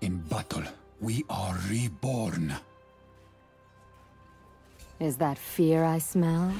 In battle, we are reborn. Is that fear I smell?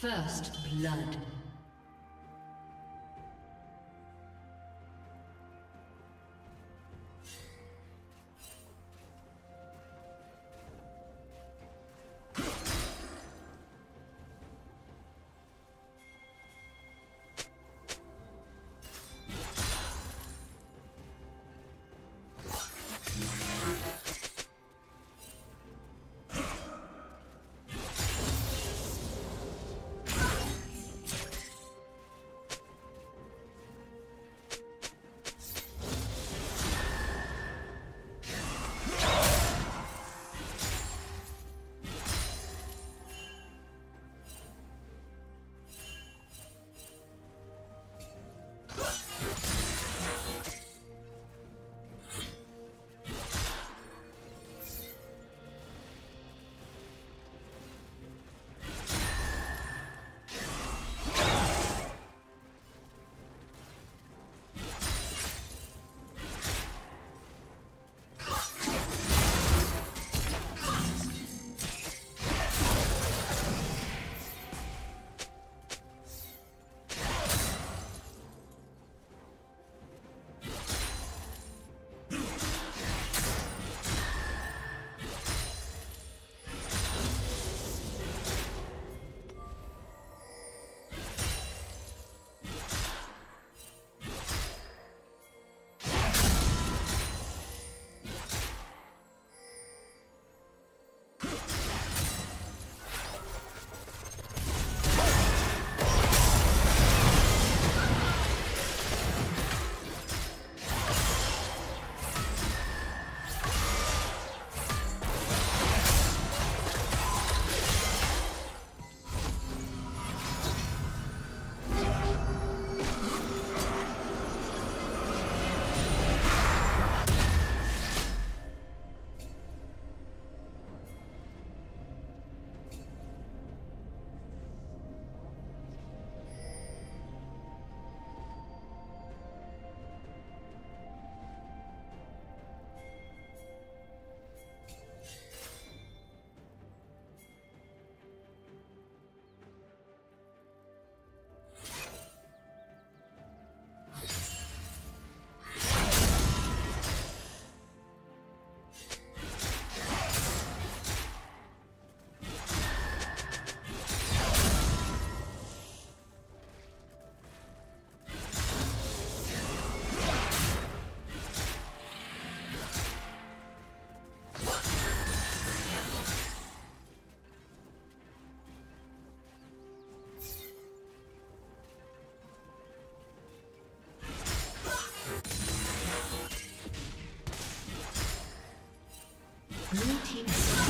First blood. Blue team.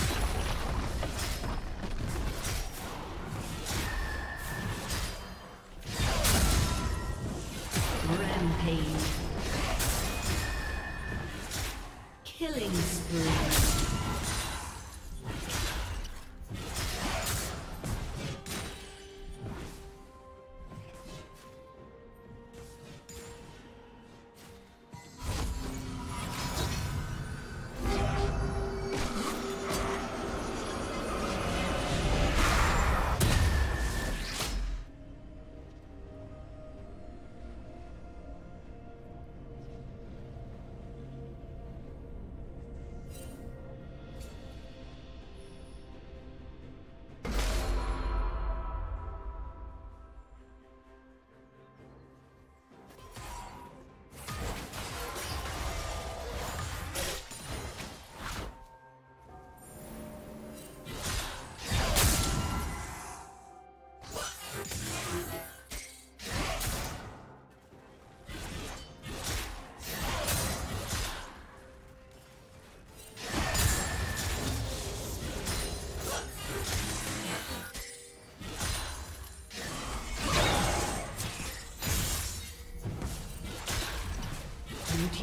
Rampage.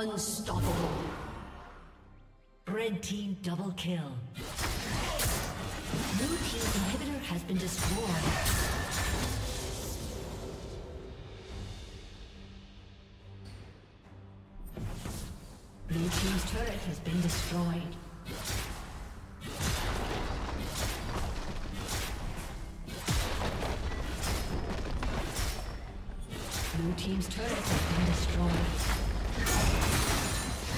Unstoppable. Red team double kill. Blue team's inhibitor has been destroyed. Blue team's turret has been destroyed. Blue team's turret has been destroyed.